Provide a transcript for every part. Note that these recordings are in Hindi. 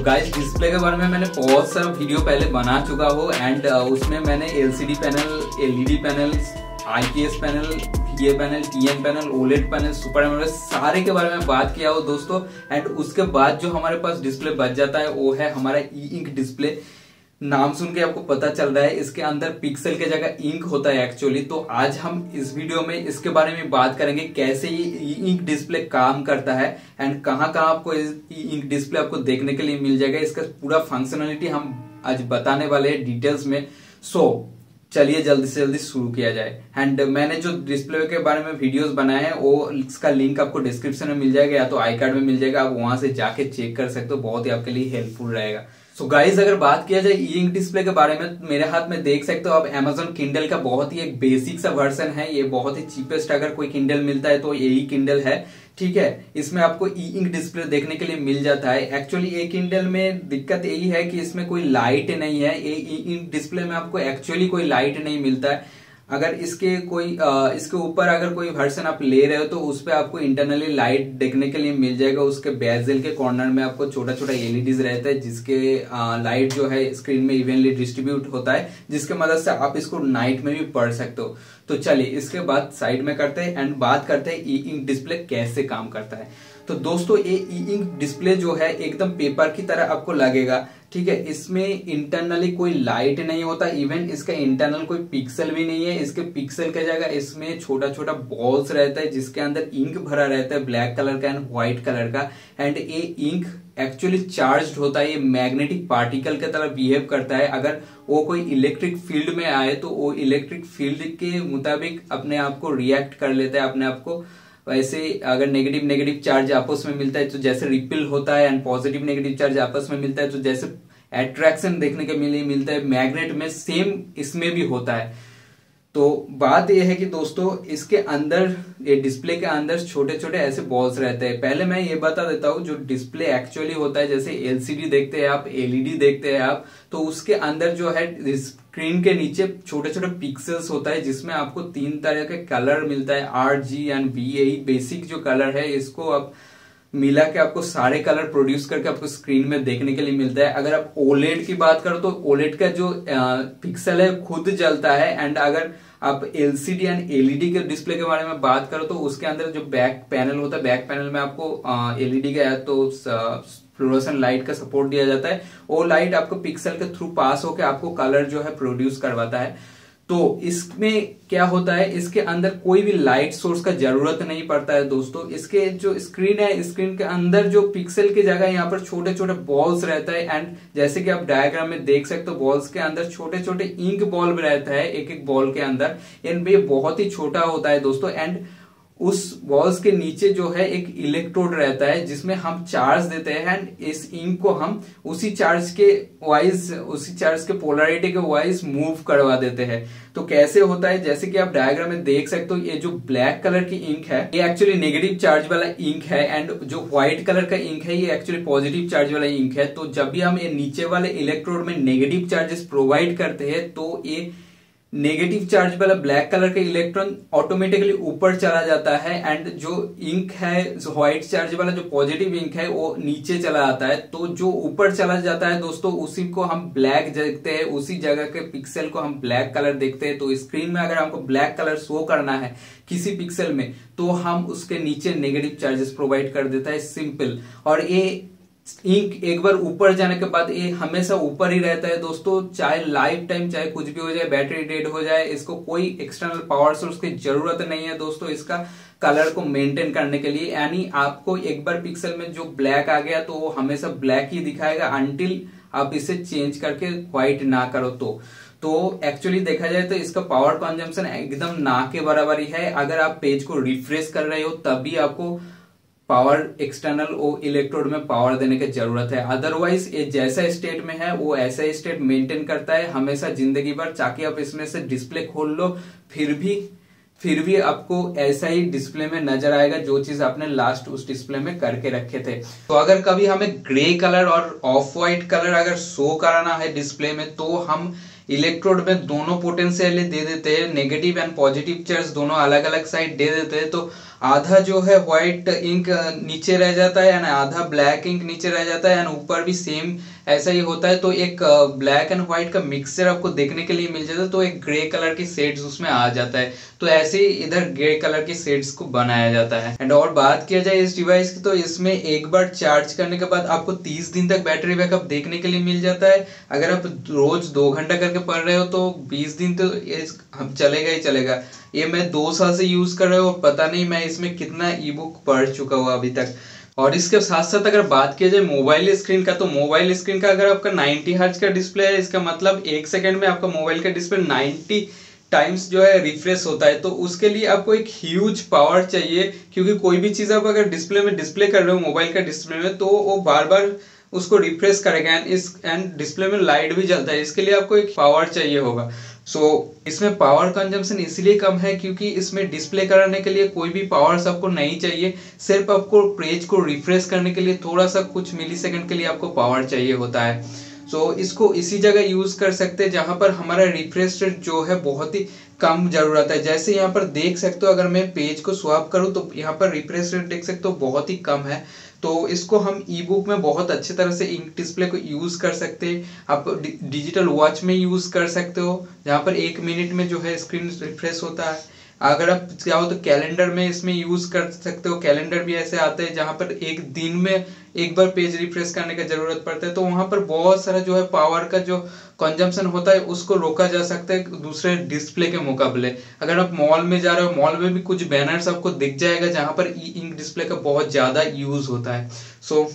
तो गाइस डिस्प्ले के बारे में मैंने बहुत सारा वीडियो पहले बना चुका हो एंड उसमें मैंने LCD panel LED panel IPS panel ये panel TM panel OLED panel super AMOLED सारे के बारे में बात किया हो दोस्तों एंड उसके बाद जो हमारे पास डिस्प्ले बच जाता है, वो है हमारा ई इंक डिस्प्ले नाम सुन के आपको पता चल रहा है इसके अंदर पिक्सल के जगह इंक होता है एक्चुअली तो आज हम इस वीडियो में इसके बारे में बात करेंगे कैसे ये इंक डिस्प्ले काम करता है एंड कहाँ कहाँ आपको इंक डिस्प्ले आपको देखने के लिए मिल जाएगा। इसका पूरा फंक्शनलिटी हम आज बताने वाले हैं डिटेल्स में। सो so, चलिए जल्दी से जल्दी शुरू किया जाए। एंड मैंने जो डिस्प्ले के बारे में वीडियोस बनाए हैं वो इसका लिंक आपको डिस्क्रिप्शन में मिल जाएगा या तो आई कार्ड में मिल जाएगा आप वहाँ से जाके चेक कर सकते हो बहुत ही आपके लिए हेल्पफुल रहेगा। सो so गाइज़ अगर बात किया जाए ई इंक डिस्प्ले के बारे में, मेरे हाथ में देख सकते हो आप एमेजोन किंडल का बहुत ही एक बेसिक सा वर्जन है। ये बहुत ही चीपेस्ट अगर कोई किंडल मिलता है तो यही किंडल है। ठीक है? इसमें आपको ई इंक डिस्प्ले देखने के लिए मिल जाता है। एक्चुअली ये किंडल में दिक्कत यही है कि इसमें कोई लाइट नहीं है। ये ई इंक डिस्प्ले में आपको एक्चुअली कोई लाइट नहीं मिलता है। अगर इसके कोई आ, इसके ऊपर अगर कोई वर्सन आप ले रहे हो तो उस पर आपको इंटरनली लाइट देखने के लिए मिल जाएगा। उसके बेजल के कॉर्नर में आपको छोटा छोटा एलईडीज रहता है जिसके आ, लाइट जो है स्क्रीन में इवेंटली डिस्ट्रीब्यूट होता है जिसके मदद से आप इसको नाइट में भी पढ़ सकते हो। तो चलिए इसके बाद साइड में करते हैं एंड बात करते हैं ई इंक डिस्प्ले कैसे काम करता है। तो दोस्तों, ये इंक डिस्प्ले जो है, एकदम पेपर की तरह आपको लगेगा, ठीक है? इसमें इंटरनली कोई लाइट नहीं होता इवन इसका इंटरनल कोई पिक्सल भी नहीं है। इसके पिक्सल के जगह इसमें छोटा छोटा बॉल्स रहता है, जिसके अंदर इंक भरा रहता है ब्लैक कलर का एंड व्हाइट कलर का। एंड ये इंक एक्चुअली चार्ज होता है, ये मैग्नेटिक पार्टिकल के तरह बिहेव करता है। अगर वो कोई इलेक्ट्रिक फ़ील्ड में आए तो वो इलेक्ट्रिक फ़ील्ड के मुताबिक अपने आप को रिएक्ट कर लेता है, अपने आप को वैसे अगर नेगेटिव नेगेटिव चार्ज आपस में मिलता है तो जैसे रिपिल होता है एंड पॉजिटिव नेगेटिव चार्ज आपस में मिलता है तो जैसे एट्रैक्शन देखने के लिए मिलता है मैग्नेट में सेम इसमें भी होता है। तो बात यह है कि दोस्तों, इसके अंदर, ये डिस्प्ले के अंदर छोटे छोटे ऐसे बॉल्स रहते हैं। पहले मैं ये बता देता हूँ, जो डिस्प्ले एक्चुअली होता है, जैसे एलसीडी देखते हैं आप एलईडी देखते हैं आप तो उसके अंदर जो है स्क्रीन के नीचे छोटे छोटे पिक्सल्स होता है, जिसमें आपको तीन तरह के कलर मिलता है R G and B basic जो कलर है, इसको आप मिला के आपको सारे कलर प्रोड्यूस करके आपको स्क्रीन में देखने के लिए मिलता है। अगर आप ओलेड की बात करो तो ओलेड का जो पिक्सल है, खुद जलता है। एंड अगर आप एलसीडी एंड एलईडी के डिस्प्ले के बारे में बात करो तो उसके अंदर जो बैक पैनल होता है बैक पैनल में आपको एलईडी का तो फ्लोरोसन लाइट का सपोर्ट दिया जाता है। वो लाइट आपको पिक्सल के थ्रू पास होकर आपको कलर जो है प्रोड्यूस करवाता है। तो इसमें क्या होता है, इसके अंदर कोई भी लाइट सोर्स का ज़रूरत नहीं पड़ता है दोस्तों। इसके जो स्क्रीन है स्क्रीन के अंदर जो पिक्सल की जगह यहाँ पर छोटे छोटे बॉल्स रहता है। एंड जैसे कि आप डायग्राम में देख सकते हो बॉल्स के अंदर छोटे छोटे इंक बॉल्ब रहता है एक एक बॉल के अंदर। एंड ये बहुत ही छोटा होता है दोस्तों। एंड उस बॉल्स के नीचे जो है एक इलेक्ट्रोड रहता है, जिसमें हम चार्ज देते हैं एंड इस इंक को हम उसी चार्ज के वाइज उसी चार्ज के पोलरिटी के वाइज मूव करवा देते हैं। तो कैसे होता है? जैसे कि आप डायग्राम में देख सकते हो, ये जो ब्लैक कलर की इंक है, ये एक्चुअली नेगेटिव चार्ज वाला इंक है एंड जो व्हाइट कलर का इंक है, ये एक्चुअली पॉजिटिव चार्ज वाला इंक है। तो जब भी हम ये नीचे वाले इलेक्ट्रोड में नेगेटिव चार्जेस प्रोवाइड करते हैं तो ये नेगेटिव चार्ज वाला ब्लैक कलर का इलेक्ट्रॉन ऑटोमेटिकली ऊपर चला जाता है एंड जो इंक है व्हाइट चार्ज वाला जो पॉजिटिव इंक है, वो नीचे चला आता है। तो जो ऊपर चला जाता है दोस्तों, उसी को हम ब्लैक देखते हैं, उसी जगह के पिक्सल को हम ब्लैक कलर देखते हैं। तो स्क्रीन में अगर हमको ब्लैक कलर शो करना है किसी पिक्सल में तो हम उसके नीचे नेगेटिव चार्जेस प्रोवाइड कर देता है सिंपल और ये इंक एक बार ऊपर जाने के बाद ये हमेशा ऊपर ही रहता है। दोस्तों, चाहे लाइफ टाइम चाहे कुछ भी हो जाए बैटरी डेड हो जाए, इसको कोई एक्सटर्नल पावर सोर्स की ज़रूरत नहीं है दोस्तों इसका कलर को मेंटेन करने के लिए। यानी आपको एक बार पिक्सल में जो ब्लैक आ गया तो वो हमेशा ब्लैक ही दिखाएगा अंटिल आप इसे चेंज करके व्हाइट ना करो तो। तो एक्चुअली देखा जाए तो इसका पावर कंजम्पशन एकदम ना के बराबर ही है। अगर आप पेज को रिफ्रेश कर रहे हो, तभी आपको पावर एक्सटर्नल वो इलेक्ट्रोड में पावर देने की ज़रूरत है। अदरवाइज़ ये जैसा स्टेट में है, वो ऐसा स्टेट मेंटेन करता है। हमेशा ज़िंदगी भर चाहे आप इसमें से डिस्प्ले खोल लो, फिर भी फिर भी आपको ऐसा ही डिस्प्ले में नज़र आएगा जो चीज़ आपने लास्ट उस डिस्प्ले में करके रखे थे। तो अगर कभी हमें ग्रे कलर और ऑफ़ व्हाइट कलर अगर शो कराना है डिस्प्ले में तो हम इलेक्ट्रोड में दोनों पोटेंशियल दे देते हैं नेगेटिव एंड पॉजिटिव चार्ज दोनों अलग अलग साइड दे देते हैं तो आधा जो है व्हाइट इंक नीचे रह जाता है यानी आधा ब्लैक इंक नीचे रह जाता है एंड ऊपर भी सेम ऐसा ही होता है तो एक ब्लैक एंड व्हाइट का मिक्सचर आपको देखने के लिए मिल जाता है तो एक ग्रे कलर की शेड्स उसमें आ जाता है। तो ऐसे ही इधर ग्रे कलर की शेड्स को बनाया जाता है। एंड और बात किया जाए इस डिवाइस की तो इसमें एक बार चार्ज करने के बाद आपको तीस दिन तक बैटरी बैकअप देखने के लिए मिल जाता है। अगर आप रोज दो घंटा करके पढ़ रहे हो तो बीस दिन तो हम चलेगा ही चलेगा। ये मैं दो साल से यूज़ कर रहा हूँ, और पता नहीं मैं इसमें कितना ई बुक पढ़ चुका हूँ अभी तक। और इसके साथ साथ अगर बात किया जाए मोबाइल स्क्रीन का तो मोबाइल स्क्रीन का अगर आपका 90 हर्ज का डिस्प्ले है, इसका मतलब एक सेकंड में आपका मोबाइल का डिस्प्ले 90 टाइम्स जो है रिफ्रेश होता है तो उसके लिए आपको एक ह्यूज पावर चाहिए, क्योंकि कोई भी चीज़ आप अगर डिस्प्ले में डिस्प्ले कर रहे हो, मोबाइल का डिस्प्ले में तो वो बार बार उसको रिफ्रेश करेगा एंड इस एंड डिस्प्ले में लाइट भी जलता है, इसके लिए आपको एक पावर चाहिए होगा। सो so, इसमें पावर कंजम्पशन इसलिए कम है क्योंकि इसमें डिस्प्ले कराने के लिए कोई भी पावर आपको नहीं चाहिए। सिर्फ़ आपको पेज को रिफ्रेश करने के लिए थोड़ा सा कुछ मिली सेकेंड के लिए आपको पावर चाहिए होता है। सो so, इसको इसी जगह यूज़ कर सकते हैं जहाँ पर हमारा रिफ्रेश रेट जो है बहुत ही कम ज़रूरत है। जैसे यहाँ पर देख सकते हो अगर मैं पेज को स्वाप करूँ तो यहाँ पर रिफ्रेश रेट देख सकते हो बहुत ही कम है। तो इसको हम ई बुक में बहुत अच्छे तरह से इंक डिस्प्ले को यूज़ कर सकते हैं। आप डिजिटल वॉच में यूज़ कर सकते हो, जहाँ पर एक मिनट में जो है स्क्रीन रिफ्रेश होता है। अगर आप चाहो तो कैलेंडर में इसमें यूज़ कर सकते हो। कैलेंडर भी ऐसे आते हैं जहाँ पर एक दिन में एक बार पेज रिफ्रेश करने की ज़रूरत पड़ता है। तो वहाँ पर बहुत सारा जो है पावर का जो कंजम्पशन होता है उसको रोका जा सकता है दूसरे डिस्प्ले के मुकाबले। अगर आप मॉल में जा रहे हो मॉल में भी कुछ बैनर्स आपको दिख जाएगा जहाँ पर ई इंक डिस्प्ले का बहुत ज़्यादा यूज़ होता है। सो so,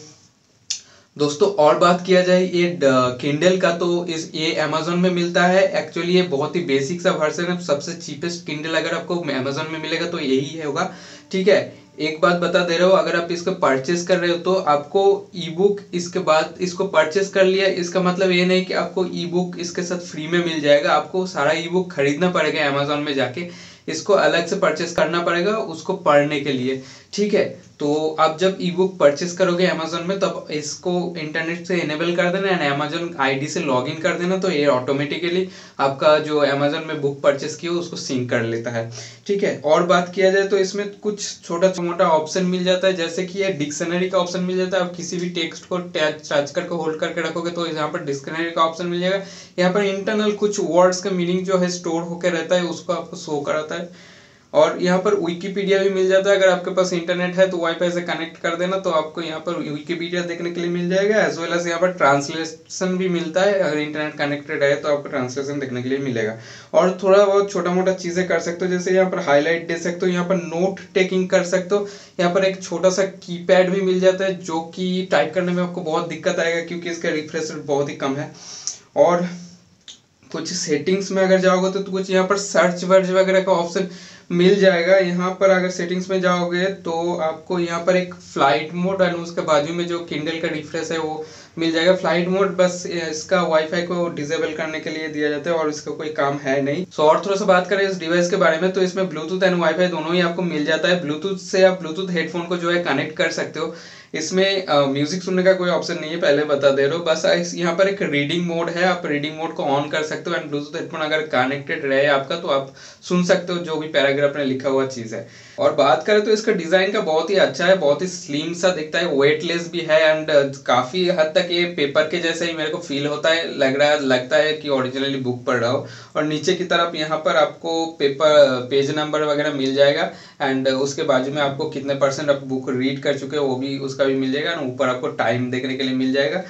दोस्तों, और बात किया जाए, ये किंडल का तो इस, ये अमेजोन में मिलता है। एक्चुअली ये बहुत ही बेसिक सा वर्जन है। सबसे चीपेस्ट किंडल अगर आपको अमेजोन में मिलेगा तो यही होगा। ठीक है? एक बात बता दे रहा हूँ, अगर आप इसको परचेस कर रहे हो तो आपको ई बुक इसके बाद, इसको परचेस कर लिया। इसका मतलब ये नहीं कि आपको ई बुक इसके साथ फ्री में मिल जाएगा। आपको सारा ई बुक खरीदना पड़ेगा अमेजोन में जाके। इसको अलग से परचेस करना पड़ेगा, उसको पढ़ने के लिए। ठीक है? तो आप जब ई बुक परचेस करोगे अमेजोन में, तब इसको इंटरनेट से इनेबल कर देना एंड अमेजोन आईडी से लॉगिन कर देना तो ये ऑटोमेटिकली आपका जो अमेजोन में बुक परचेस किया, उसको सिंक कर लेता है। ठीक है? और बात किया जाए तो इसमें कुछ छोटा मोटा ऑप्शन मिल जाता है, जैसे कि ये डिक्शनरी का ऑप्शन मिल जाता है। आप किसी भी टेक्स्ट को टच करके होल्ड करके रखोगे तो यहाँ पर डिक्शनरी का ऑप्शन मिल जाएगा। यहाँ पर इंटरनल कुछ वर्ड्स का मीनिंग जो है स्टोर होकर रहता है, उसको आपको शो कराता है। और यहाँ पर विकीपीडिया भी मिल जाता है। अगर आपके पास इंटरनेट है तो वाईफाई से कनेक्ट कर देना तो आपको यहाँ पर विकीपीडिया देखने के लिए मिल जाएगा एज वेल एज यहाँ पर ट्रांसलेशन भी मिलता है। अगर इंटरनेट कनेक्टेड है तो आपको ट्रांसलेशन देखने के लिए मिलेगा। और थोड़ा बहुत छोटा मोटा चीज़ें कर सकते हो, जैसे यहाँ पर हाईलाइट दे सकते हो, यहाँ पर नोट टेकिंग कर सकते हो। यहाँ पर एक छोटा सा की भी मिल जाता है, जो कि टाइप करने में आपको बहुत दिक्कत आएगा, क्योंकि इसका रिफ्रेश बहुत ही कम है। और कुछ सेटिंग्स में अगर जाओगे तो कुछ यहाँ पर सर्च वर्च वगैरह का ऑप्शन मिल जाएगा। यहाँ पर अगर सेटिंग्स में जाओगे तो आपको यहाँ पर एक फ़्लाइट मोड एंड उसके बाजू में जो किंडल का डिफ्रेंस है वो मिल जाएगा। फ़्लाइट मोड बस इसका वाईफाई को डिजेबल करने के लिए दिया जाता है और इसका कोई काम है नहीं। सो और थोड़ा सा बात करें इस डिवाइस के बारे में तो इसमें ब्लूटूथ एंड वाईफाई दोनों ही आपको मिल जाता है। ब्लूटूथ से आप ब्लूटूथ हेडफोन को जो है कनेक्ट कर सकते हो। इसमें म्यूज़िक सुनने का कोई ऑप्शन नहीं है, पहले बता दे रहा हूँ। बस यहाँ पर एक रीडिंग मोड है, आप रीडिंग मोड को ऑन कर सकते हो। एंड ब्लूटूथ हेडफोन अगर कनेक्टेड रहे आपका तो आप सुन सकते हो, जो भी पैराग्राफ में लिखा हुआ चीज़ है। और बात करें तो इसका डिज़ाइन का बहुत ही अच्छा है, बहुत ही स्लिम सा दिखता है वेटलेस भी है। एंड काफ़ी हद तक ये पेपर के जैसे ही मेरे को फील होता है, लग रहा है, लगता है कि ओरिजिनली बुक पढ़ रहा हो। और नीचे की तरफ़ यहाँ पर आपको पेपर पेज नंबर वगैरह मिल जाएगा। एंड उसके बाजू में आपको कितने परसेंट आप बुक रीड कर चुके हो, वो भी उसका भी मिल जाएगा ऊपर आपको टाइम देखने के लिए मिल जाएगा।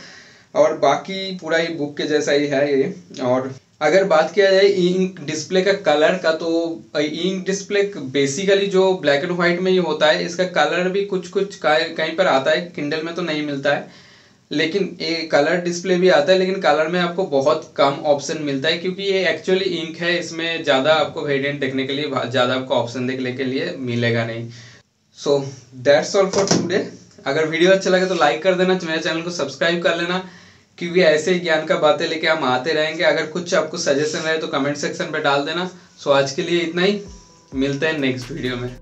और बाकी पूरा ही बुक के जैसा ही है ये। और अगर बात किया जाए इंक डिस्प्ले का कलर का तो इंक डिस्प्ले बेसिकली जो ब्लैक एंड व्हाइट में ही होता है, इसका कलर भी कुछ कुछ कहीं पर आता है किंडल में तो नहीं मिलता है। लेकिन ये कलर डिस्प्ले भी आता है, लेकिन कलर में आपको बहुत कम ऑप्शन मिलता है, क्योंकि ये एक्चुअली इंक है, इसमें ज़्यादा आपको वेरिएंट देखने के लिए, ज़्यादा आपको ऑप्शन देखने के लिए मिलेगा नहीं। So that's all for today अगर वीडियो अच्छा लगे तो लाइक कर देना मेरे चैनल को सब्सक्राइब कर लेना, क्योंकि ऐसे ही ज्ञान का बातें लेके हम आते रहेंगे। अगर कुछ आपको सजेशन रहे तो कमेंट सेक्शन पर डाल देना। सो आज के लिए इतना ही। मिलते हैं नेक्स्ट वीडियो में।